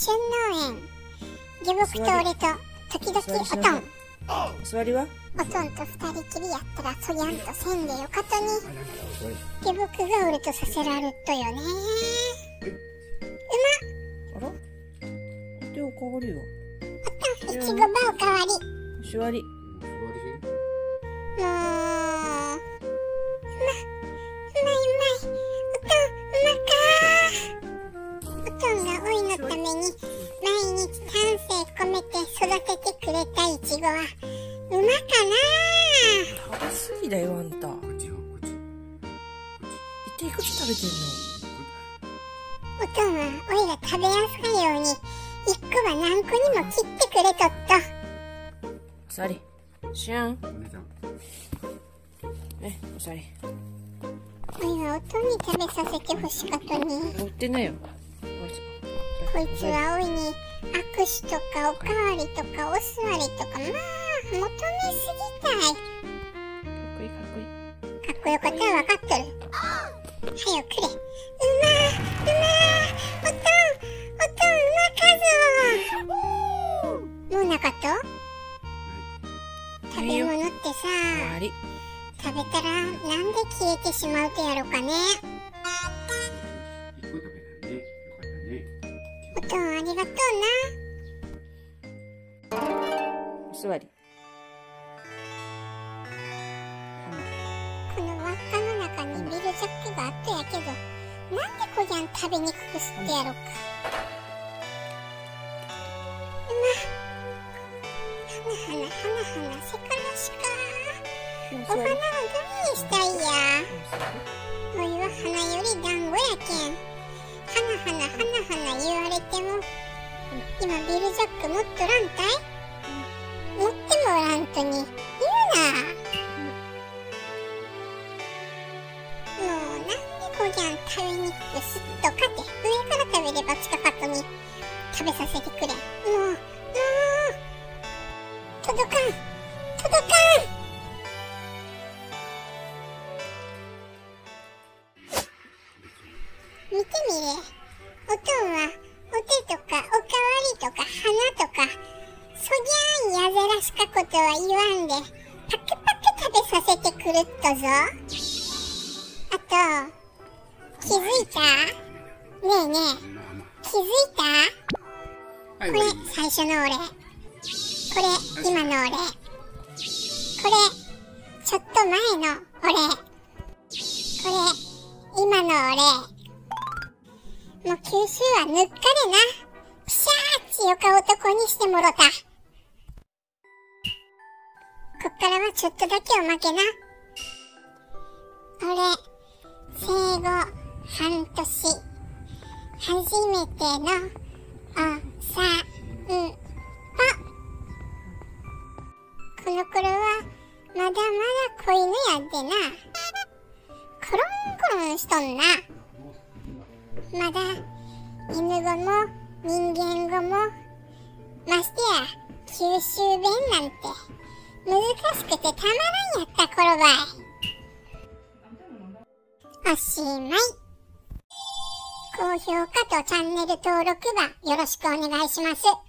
春農園下僕と俺と時々おとん。座りは？おとんと二人きりやったらそぎゃんとせんべいを肩に。下僕が俺とさせられっとよね。あら？でおかわりよおとんいちごばおかわり。座りうまかな食べ過ぎだよあんた。こっちよこっち一体いくつ食べてんおとんはおいが食べやすいように。一個は何個にも切ってくれとったの座り。シュン。お姉ちゃんねお座り。おいはおとんに食べさせてほしかったに乗ってないよ。こいつはおいに握手とかおかわりとかお座りとかまあ求めすぎたいかっこいいかっこいいかっこよかったら分かっとるはよくれうまうまおとんおとんうまかぞもうなかった食べ物ってさ食べたらなんで消えてしまうとやろかね一個食べたねよかねおとんありがとうなお座り中にビルジャックがあったやけどなんでこぎゃん食べにくくすってやろうか。うまはなはなはなはなせからしか。お花はどれにしたいやおいは花より団子やけん。はなはなはなはな言われても今ビルジャック持っとらんたい？持ってもおらんとに。言うな。でこぎゃん食べにくくすっとかて上から食べれば近かったに食べさせてくれもうもう届かん届かん見てみれおとんはお手とかおかわりとか花とかそぎゃんやぜらしかことは言わんでパクパク食べさせてくるっとぞ。あと、気づいた？ねえねえ、気づいた？はいこれ、最初の俺。これ、今の俺。これ、ちょっと前の俺。これ、今の俺。もう九州はぬっかれな。ピシャー強か男にしてもろた。こっからはちょっとだけおまけな。俺、生後半年、初めてのおさんぽ。この頃は、まだまだ子犬やってな。コロンコロンしとんな。まだ、犬語も人間語も、ましてや、九州弁なんて、難しくてたまらんやった頃ばい。おしまい。高評価とチャンネル登録はよろしくお願いします。